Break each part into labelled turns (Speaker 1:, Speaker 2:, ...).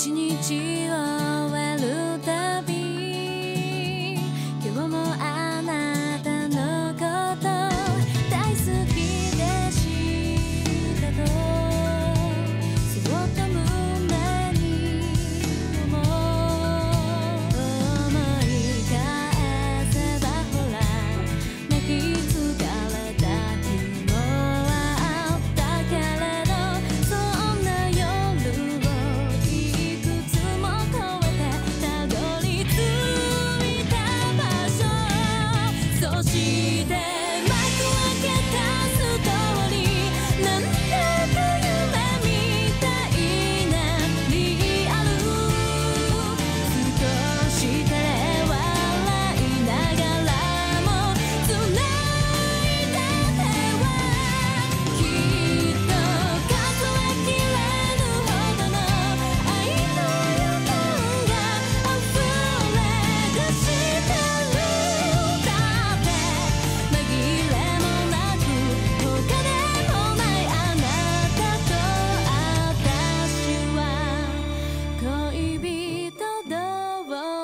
Speaker 1: 一日はして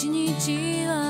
Speaker 1: 一日は